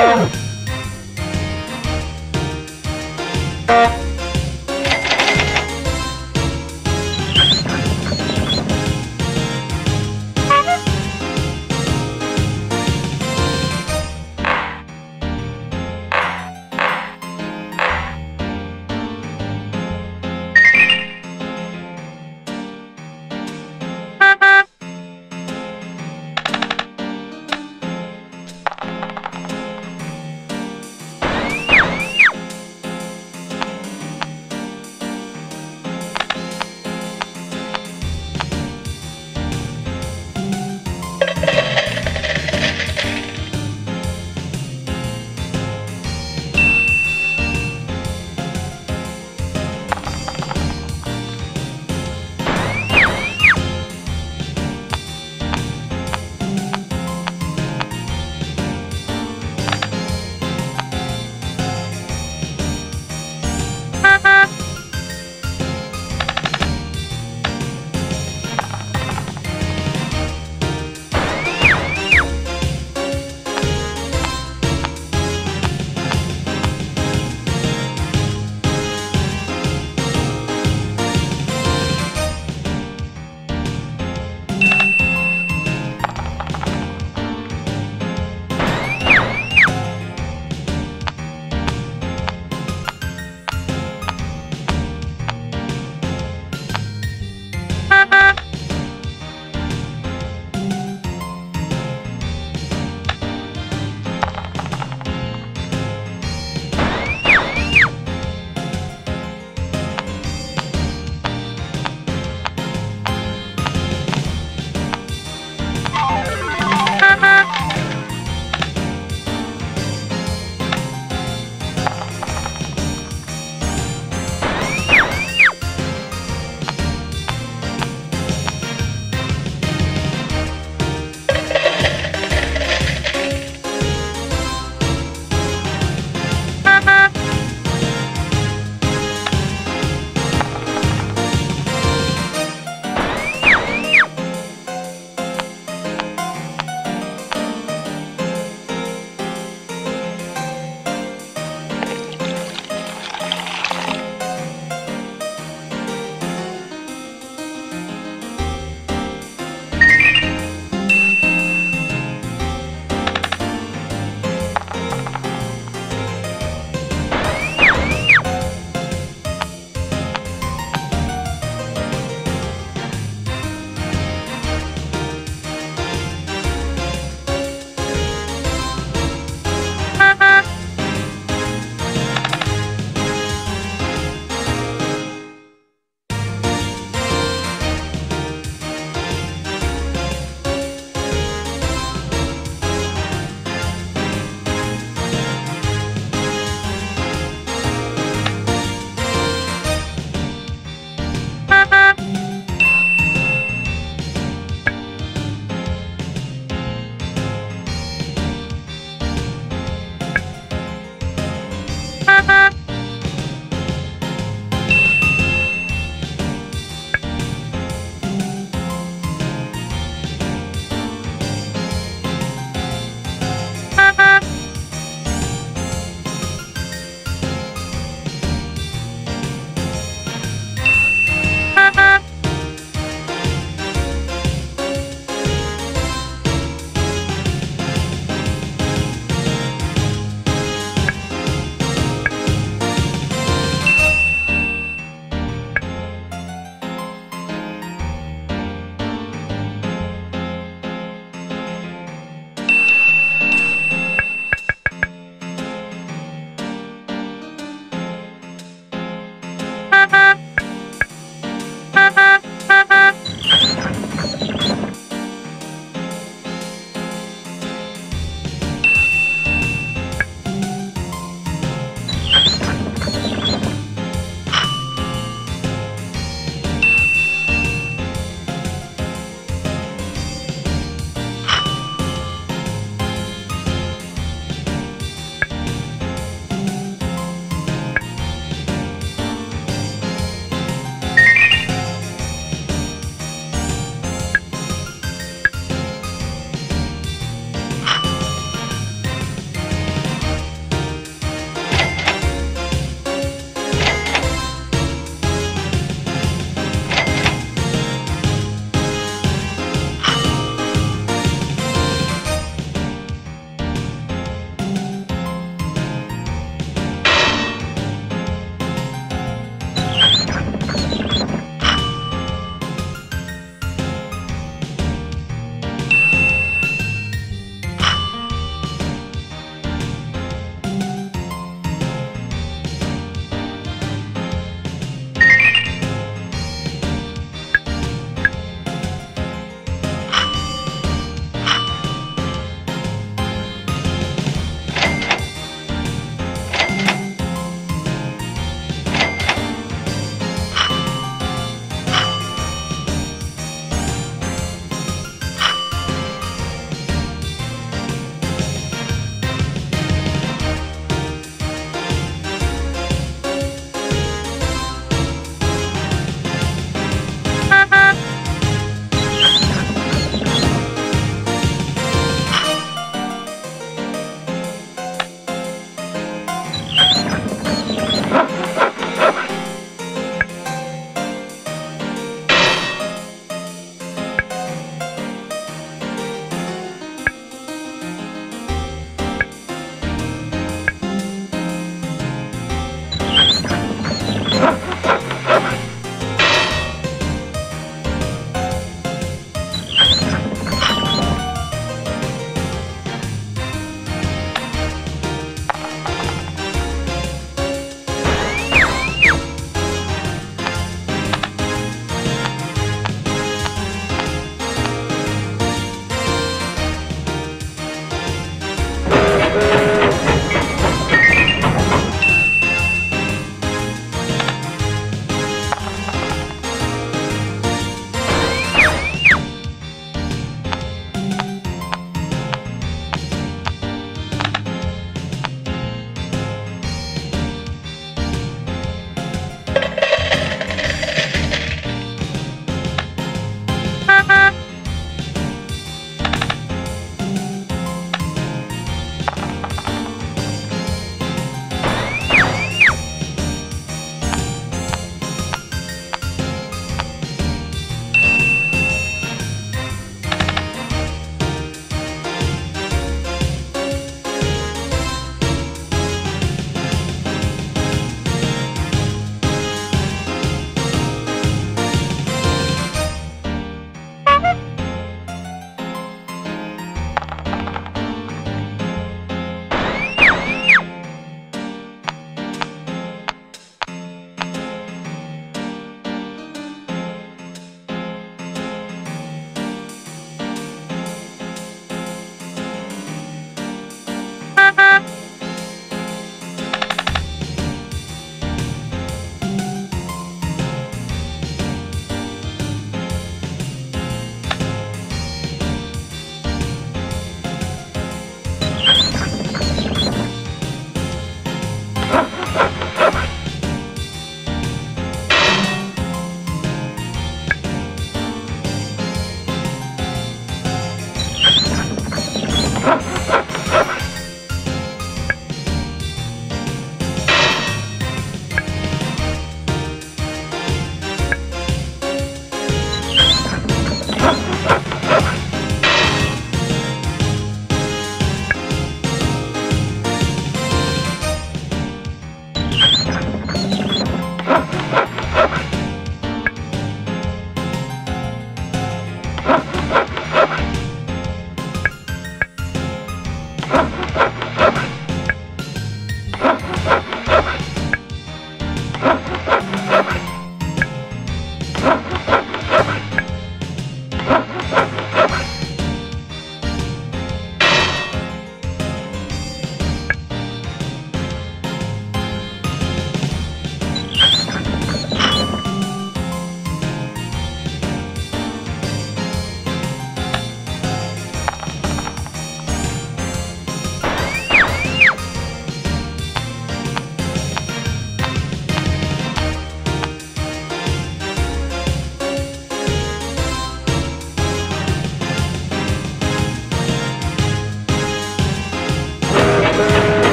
Oh!